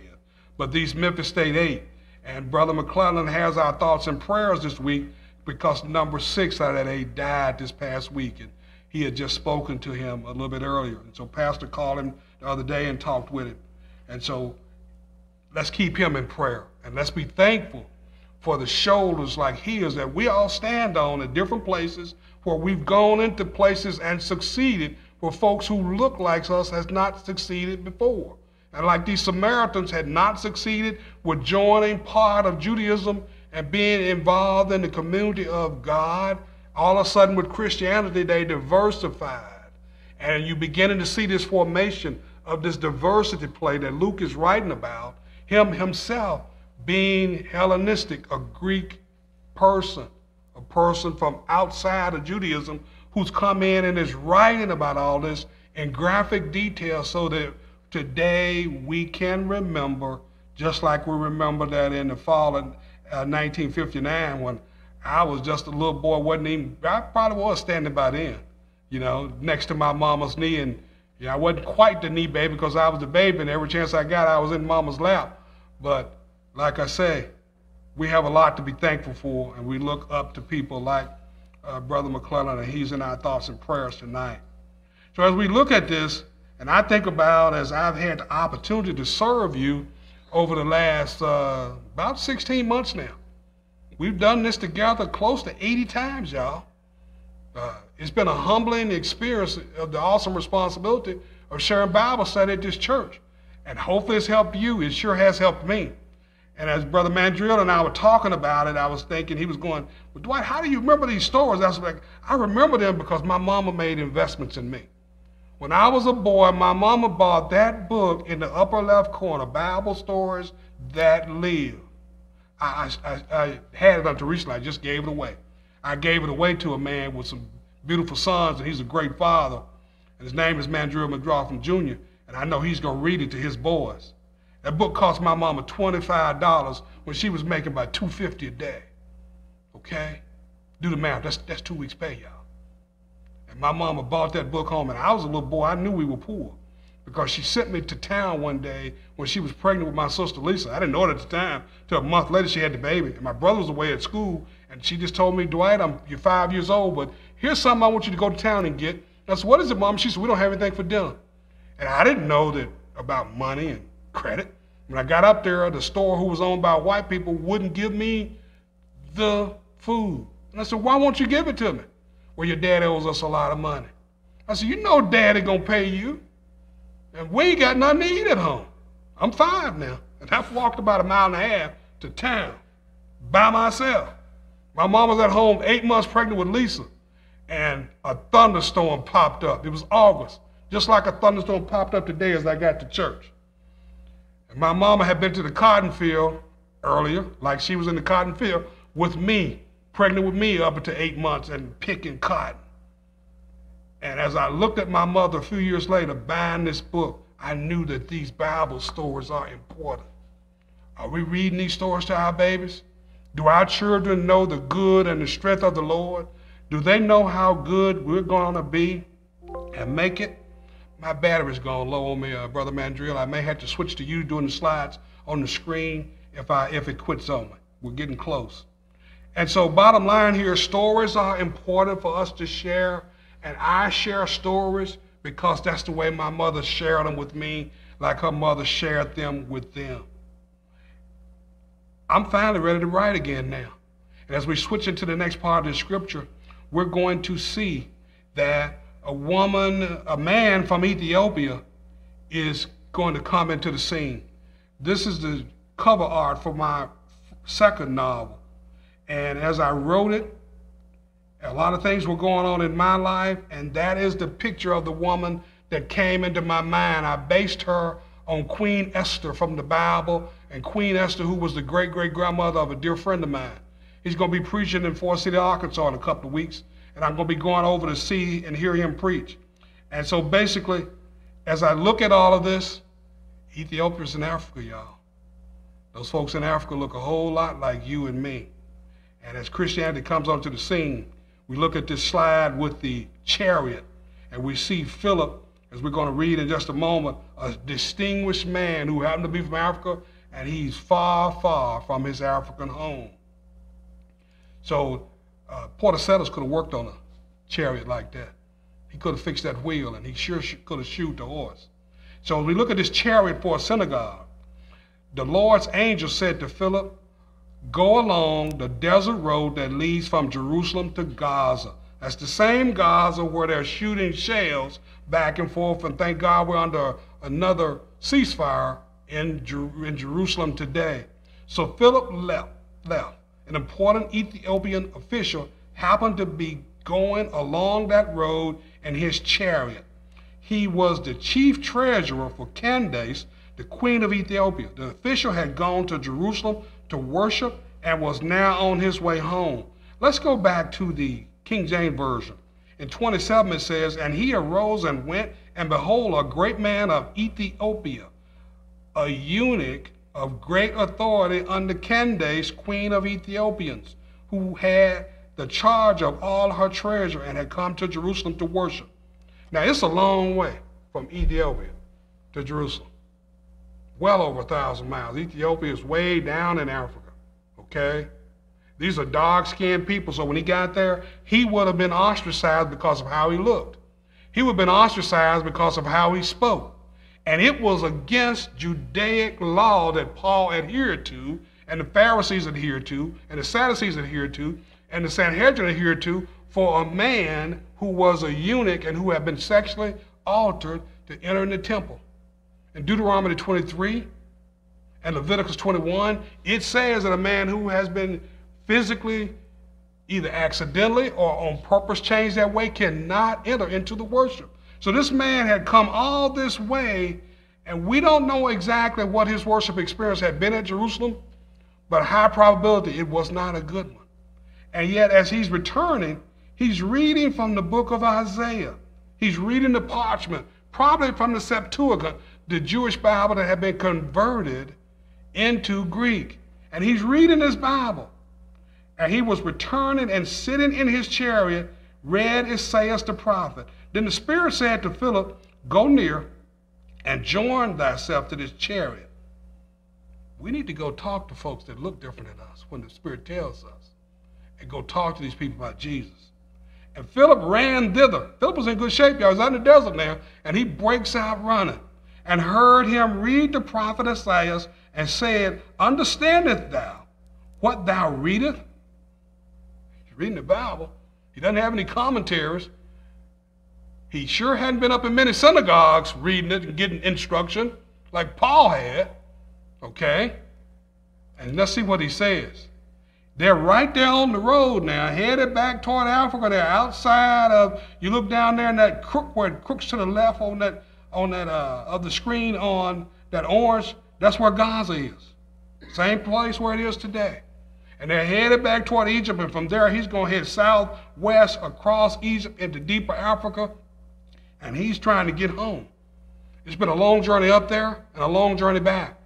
But these Memphis State eight, and Brother McClellan has our thoughts and prayers this week because number six out of that eight died this past week. And he had just spoken to him a little bit earlier. And so Pastor called him the other day and talked with him. And so let's keep him in prayer. And let's be thankful for the shoulders like his that we all stand on at different places where we've gone into places and succeeded where folks who look like us has not succeeded before. And like these Samaritans had not succeeded with joining part of Judaism and being involved in the community of God, all of a sudden with Christianity, they diversified. And you're beginning to see this formation of this diversity play that Luke is writing about, him himself being Hellenistic, a Greek person, a person from outside of Judaism who's come in and is writing about all this in graphic detail so that today we can remember, just like we remember that in the fall of uh, 1959 when I was just a little boy, wasn't even, I probably was standing by then, you know, next to my mama's knee. And know, I wasn't quite the knee baby because I was the baby, and every chance I got, I was in mama's lap. But like I say, we have a lot to be thankful for, and we look up to people like uh, Brother McClellan, and he's in our thoughts and prayers tonight. So as we look at this, and I think about as I've had the opportunity to serve you over the last uh, about 16 months now. We've done this together close to 80 times, y'all. Uh, it's been a humbling experience of the awesome responsibility of sharing Bible study at this church. And hopefully it's helped you. It sure has helped me. And as Brother Mandrill and I were talking about it, I was thinking, he was going, well, Dwight, how do you remember these stories? I was like, I remember them because my mama made investments in me. When I was a boy, my mama bought that book in the upper left corner, Bible Stories That Live. I, I, I had it until recently. I just gave it away. I gave it away to a man with some beautiful sons, and he's a great father. And his name is Mandrill McDroffin Jr., and I know he's going to read it to his boys. That book cost my mama $25 when she was making about 250 a day. Okay? Do the math. That's, that's two weeks' pay, y'all. And my mama bought that book home, and I was a little boy. I knew we were poor because she sent me to town one day when she was pregnant with my sister Lisa. I didn't know it at the time. Till a month later, she had the baby, and my brother was away at school, and she just told me, Dwight, I'm you're five years old, but here's something I want you to go to town and get. I said, What is it, Mom? She said, We don't have anything for dinner. And I didn't know that about money and credit. When I got up there, the store who was owned by white people wouldn't give me the food. And I said, Why won't you give it to me? Well, your dad owes us a lot of money. I said, You know daddy gonna pay you. And we ain't got nothing to eat at home. I'm five now. And I've walked about a mile and a half to town by myself. My mom was at home eight months pregnant with Lisa, and a thunderstorm popped up. It was August, just like a thunderstorm popped up today as I got to church. And my mama had been to the cotton field earlier, like she was in the cotton field, with me pregnant with me up to eight months and picking cotton. And as I looked at my mother a few years later buying this book, I knew that these Bible stories are important. Are we reading these stories to our babies? Do our children know the good and the strength of the Lord? Do they know how good we're going to be and make it? My battery's gone low on me, uh, Brother Mandrill. I may have to switch to you doing the slides on the screen if, I, if it quits on me. We're getting close. And so, bottom line here stories are important for us to share. And I share stories because that's the way my mother shared them with me, like her mother shared them with them. I'm finally ready to write again now. And as we switch into the next part of the scripture, we're going to see that a woman, a man from Ethiopia is going to come into the scene. This is the cover art for my second novel. And as I wrote it, a lot of things were going on in my life, and that is the picture of the woman that came into my mind. I based her on Queen Esther from the Bible, and Queen Esther, who was the great great grandmother of a dear friend of mine. He's going to be preaching in Forrest City, Arkansas in a couple of weeks, and I'm going to be going over to see and hear him preach. And so basically, as I look at all of this, Ethiopia's in Africa, y'all. Those folks in Africa look a whole lot like you and me. And as Christianity comes onto the scene, we look at this slide with the chariot, and we see Philip, as we're going to read in just a moment, a distinguished man who happened to be from Africa, and he's far, far from his African home. So uh, could have worked on a chariot like that. He could have fixed that wheel, and he sure could have shoot the horse. So we look at this chariot for a synagogue, the Lord's angel said to Philip, go along the desert road that leads from Jerusalem to Gaza. That's the same Gaza where they're shooting shells back and forth, and thank God we're under another ceasefire in, Jer in Jerusalem today. So Philip left, left. An important Ethiopian official happened to be going along that road in his chariot. he was the chief treasurer for Candace, the queen of Ethiopia. The official had gone to Jerusalem to worship and was now on his way home. Let's go back to the King James Version. In 27 it says, And he arose and went, and behold, a great man of Ethiopia, a eunuch of great authority under Candace, queen of Ethiopians, who had the charge of all her treasure and had come to Jerusalem to worship. Now, it's a long way from Ethiopia to Jerusalem. Well over a thousand miles. Ethiopia is way down in Africa, okay? These are dark skinned people, so when he got there, he would have been ostracized because of how he looked. He would have been ostracized because of how he spoke. And it was against Judaic law that Paul adhered to, and the Pharisees adhered to, and the Sadducees adhered to, and the Sanhedrin adhered to for a man who was a eunuch and who had been sexually altered to enter in the temple. In Deuteronomy 23 and Leviticus 21, it says that a man who has been physically, either accidentally or on purpose changed that way, cannot enter into the worship. So this man had come all this way, and we don't know exactly what his worship experience had been at Jerusalem, but high probability it was not a good one. And yet, as he's returning, He's reading from the book of Isaiah. He's reading the parchment, probably from the Septuagint, the Jewish Bible that had been converted into Greek. And he's reading this Bible. And he was returning and sitting in his chariot, read Isaiah the prophet. Then the Spirit said to Philip, Go near and join thyself to this chariot. We need to go talk to folks that look different than us when the Spirit tells us, and go talk to these people about Jesus. And Philip ran thither. Philip was in good shape, y'all. He was out in the desert now. And he breaks out running and heard him read the prophet Isaiah and said, Understandest thou what thou readest? He's reading the Bible. He doesn't have any commentaries. He sure hadn't been up in many synagogues reading it and getting instruction like Paul had. Okay? And let's see what he says. They're right there on the road now, headed back toward Africa. They're outside of. You look down there in that crook where it crooks to the left on that on that uh, of the screen on that orange. That's where Gaza is. Same place where it is today. And they're headed back toward Egypt, and from there he's going to head southwest across Egypt into deeper Africa, and he's trying to get home. It's been a long journey up there and a long journey back,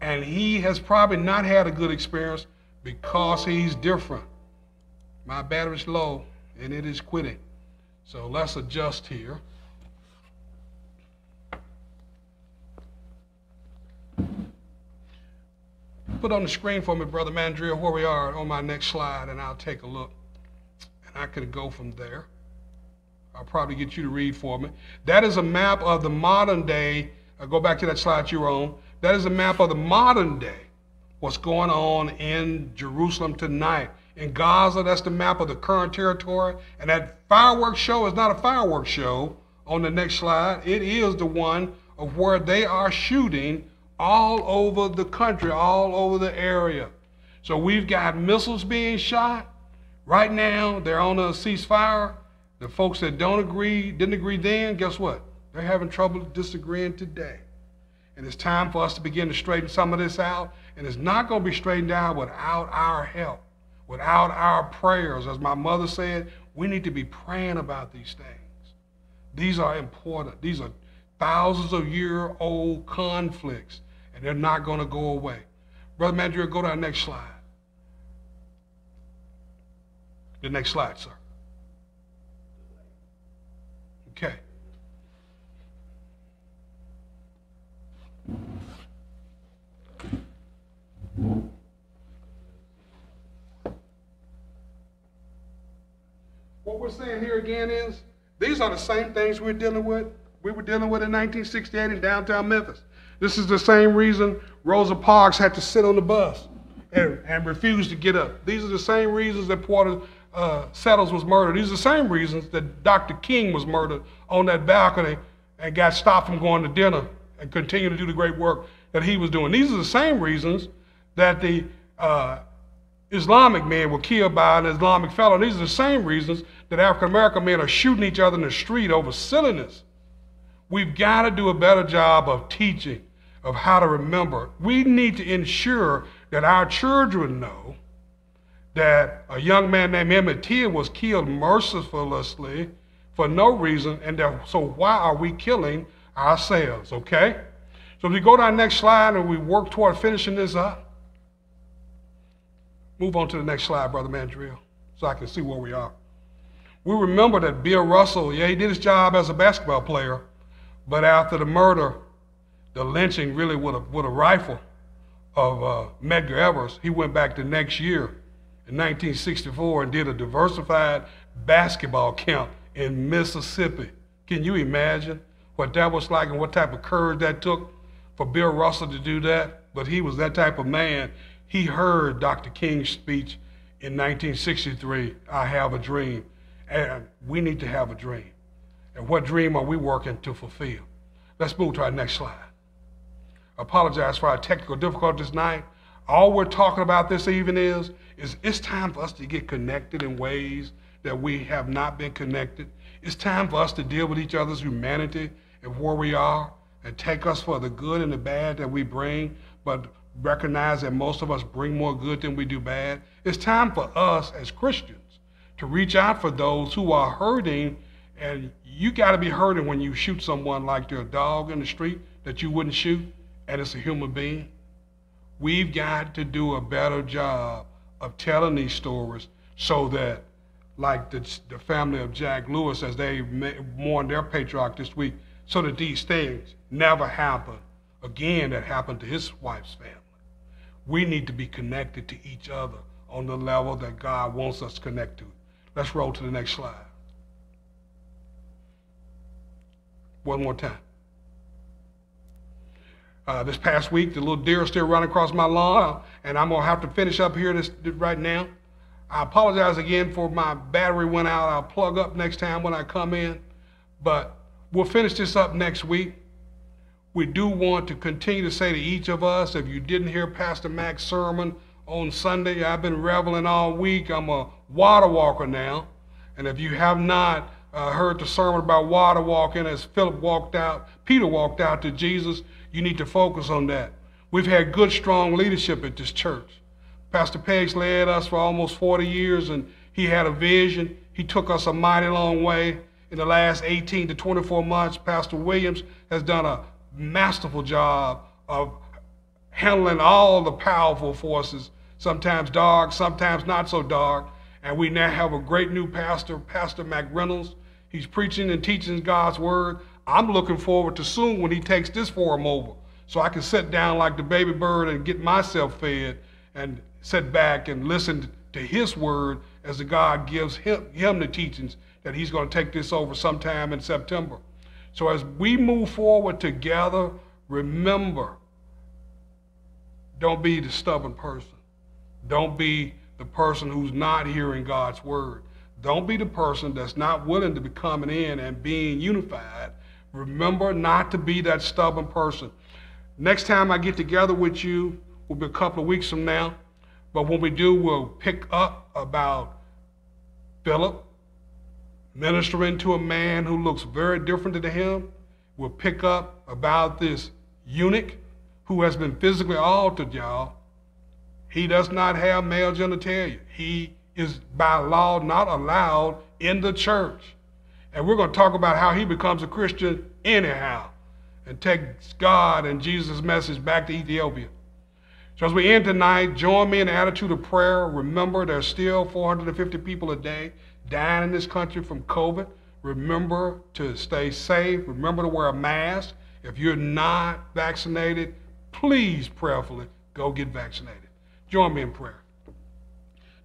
and he has probably not had a good experience because he's different. My battery's low and it is quitting. So let's adjust here. Put on the screen for me, Brother Mandrill, where we are on my next slide, and I'll take a look. And I could go from there. I'll probably get you to read for me. That is a map of the modern day. I'll go back to that slide you were on. That is a map of the modern day what's going on in Jerusalem tonight. In Gaza, that's the map of the current territory. And that fireworks show is not a fireworks show on the next slide. It is the one of where they are shooting all over the country, all over the area. So we've got missiles being shot. Right now, they're on a ceasefire. The folks that don't agree, didn't agree then, guess what? They're having trouble disagreeing today. And it's time for us to begin to straighten some of this out and it's not going to be straightened out without our help, without our prayers. As my mother said, we need to be praying about these things. These are important. These are thousands of year old conflicts, and they're not going to go away. Brother Mandrill, go to our next slide. The next slide, sir. Okay. What we're saying here again is these are the same things we're dealing with. We were dealing with in 1968 in downtown Memphis. This is the same reason Rosa Parks had to sit on the bus and, and refuse to get up. These are the same reasons that Porter uh, Settles was murdered. These are the same reasons that Dr. King was murdered on that balcony and got stopped from going to dinner and continue to do the great work that he was doing. These are the same reasons that the uh, Islamic men were killed by an Islamic fellow. These are the same reasons that African American men are shooting each other in the street over silliness. We've got to do a better job of teaching of how to remember. We need to ensure that our children know that a young man named Emmett Till was killed mercilessly for no reason, and that, so why are we killing ourselves, okay? So if we go to our next slide and we work toward finishing this up, move on to the next slide, Brother Mandrill, so I can see where we are. We remember that Bill Russell, yeah, he did his job as a basketball player, but after the murder, the lynching really with a, with a rifle of uh, Medgar Evers, he went back the next year in 1964 and did a diversified basketball camp in Mississippi. Can you imagine what that was like and what type of courage that took for Bill Russell to do that? But he was that type of man. He heard Dr. King's speech in 1963, I have a dream. And we need to have a dream. And what dream are we working to fulfill? Let's move to our next slide. Apologize for our technical difficulties tonight. All we're talking about this evening is is it's time for us to get connected in ways that we have not been connected. It's time for us to deal with each other's humanity and where we are and take us for the good and the bad that we bring, but recognize that most of us bring more good than we do bad. It's time for us as Christians to reach out for those who are hurting, and you got to be hurting when you shoot someone like they're a dog in the street that you wouldn't shoot, and it's a human being. We've got to do a better job of telling these stories so that, like the, the family of Jack Lewis, as they mourn their patriarch this week, so that these things never happen again that happened to his wife's family. We need to be connected to each other on the level that God wants us to connect to. Let's roll to the next slide. One more time. Uh, this past week, the little deer still running across my lawn, and I'm gonna have to finish up here this, right now. I apologize again for my battery went out. I'll plug up next time when I come in, but we'll finish this up next week. We do want to continue to say to each of us, if you didn't hear Pastor Mac's sermon on Sunday, I've been reveling all week. I'm a water walker now, and if you have not uh, heard the sermon about water walking as Philip walked out, Peter walked out to Jesus, you need to focus on that. We've had good, strong leadership at this church. Pastor Page led us for almost 40 years, and he had a vision. He took us a mighty long way. In the last 18 to 24 months, Pastor Williams has done a masterful job of handling all the powerful forces, sometimes dark, sometimes not so dark. And we now have a great new pastor, Pastor Mac Reynolds. He's preaching and teaching God's word. I'm looking forward to soon when he takes this forum over so I can sit down like the baby bird and get myself fed and sit back and listen to his word as the God gives him, him the teachings that he's going to take this over sometime in September. So as we move forward together, remember, don't be the stubborn person. Don't be the person who's not hearing God's word. Don't be the person that's not willing to be coming in and being unified Remember not to be that stubborn person. Next time I get together with you will be a couple of weeks from now. But when we do, we'll pick up about Philip ministering to a man who looks very different to him. We'll pick up about this eunuch who has been physically altered, y'all. He does not have male genitalia. He is by law not allowed in the church. And we're going to talk about how he becomes a Christian anyhow and takes God and Jesus' message back to Ethiopia. So as we end tonight, join me in the attitude of prayer. Remember, there's still 450 people a day dying in this country from COVID. Remember to stay safe. Remember to wear a mask. If you're not vaccinated, please prayerfully go get vaccinated. Join me in prayer.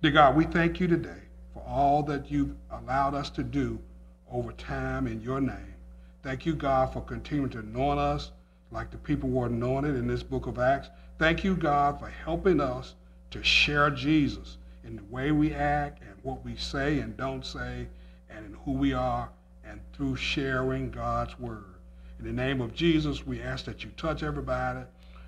Dear God, we thank you today for all that you've allowed us to do over time in your name. Thank you, God, for continuing to anoint us like the people were anointed in this book of Acts. Thank you, God, for helping us to share Jesus in the way we act what we say and don't say and in who we are and through sharing God's word. In the name of Jesus, we ask that you touch everybody.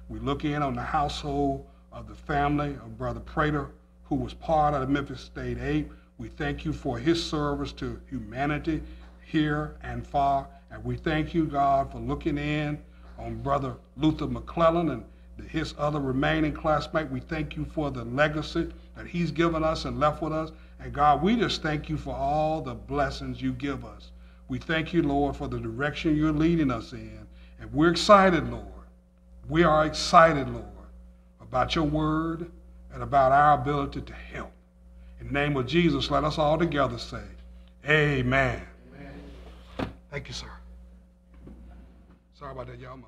We look in on the household of the family of Brother Prater, who was part of the Memphis State 8. We thank you for his service to humanity here and far, And we thank you, God, for looking in on Brother Luther McClinton and his other remaining classmate. We thank you for the legacy that he's given us and left with us. And God, we just thank you for all the blessings you give us. We thank you, Lord, for the direction you're leading us in. And we're excited, Lord. We are excited, Lord, about your word and about our ability to help. In the name of Jesus, let us all together say, Amen. Amen. Thank you, sir. Sorry about that, y'all.